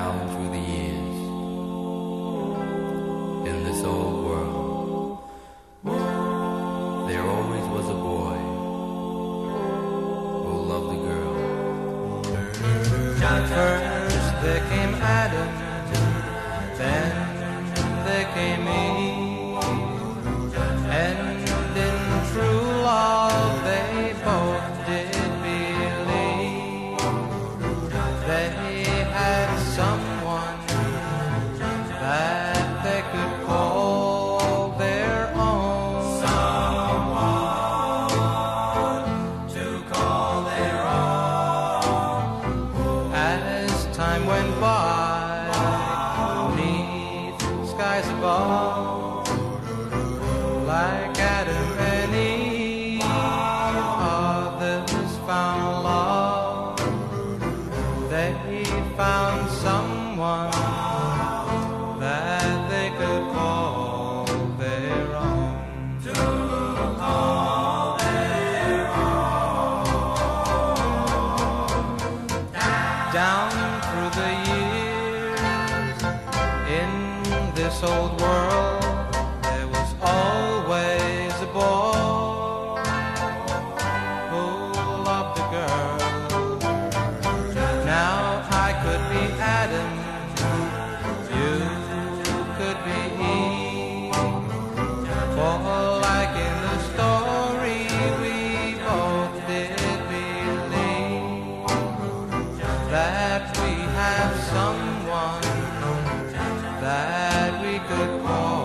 down through the years in this old world, there always was a boy who loved a girl. First there came Adam, time went by, beneath skies above, like Adam and Eve, others found love. They found someone that they could call their own. down through the years in this old world there was always a boy who loved a girl. Now I could be Adam you could be Eve. For like in the story we both did believe that have someone that we could call.